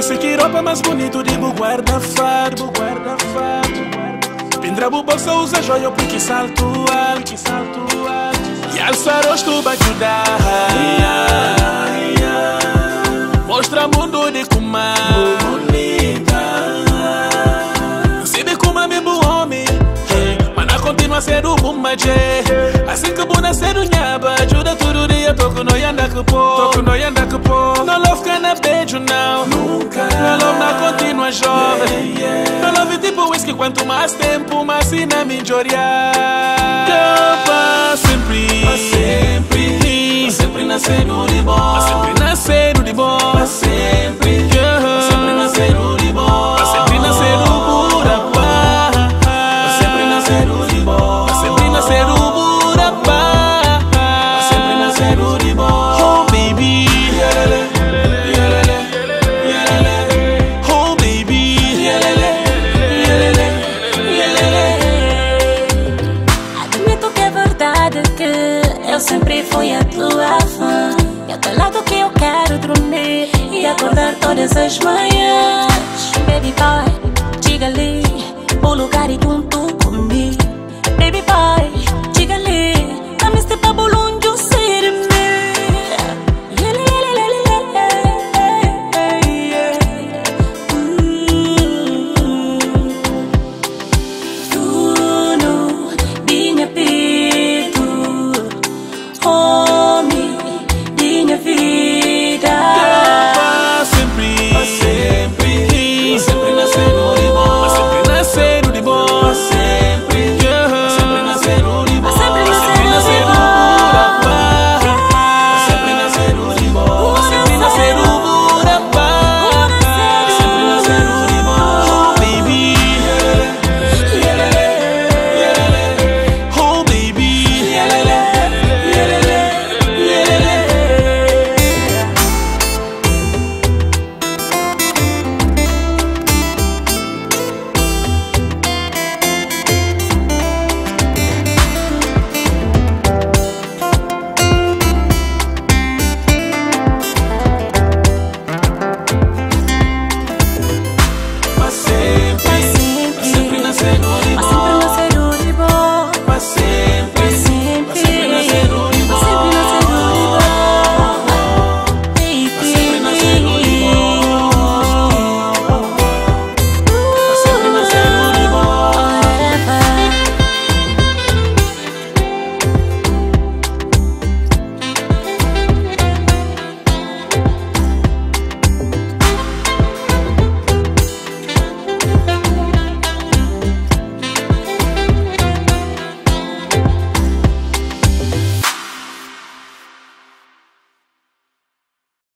roupa mais bonito, digo guarda fado, guarda fado. Pindra o bolsa, usa joia, porque salto alto, que salto alto. E alça rosto pra ajudar. Mostra mundo de kuma bonita. Se me kuma me bu homem, mana continua ser o bumaje. Assim que bu nascer o nhaba, ajuda tudo dia, toco no yanda que pô, toco no yanda que pô. No love cana beijo não, love na continua jovem. No love tipo whisky, quanto mais tempo, mais na minjoria. Pra sempre, pra sempre, sempre nascendo de bom, sempre nascendo de bom, sempre, eu sempre fui a tua fã. E teu lado que eu quero dormir e acordar todas as manhãs. Baby boy, diga ali o lugar e junto